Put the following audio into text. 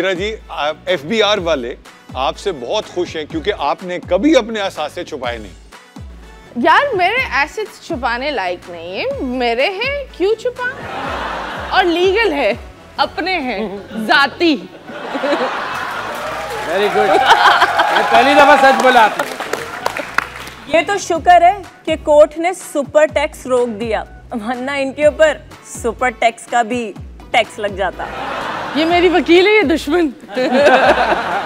Meera ji F B R वाले आपसे बहुत खुश हैं क्योंकि आपने कभी अपने असासे छुपाए नहीं। यार मेरे एसेट्स छुपाने लायक नहीं है। मेरे हैं क्यों छुपा? और लीगल है अपने हैं जाती। वेरी गुड पहली दफ़ा सच बोला आपने। ये तो शुक्र है कि कोर्ट ने सुपर टैक्स रोक दिया। वरना इनके ऊपर सुपर टैक्स का भी टैक्स लग जाता। ये मेरी वकील है ये दुश्मन।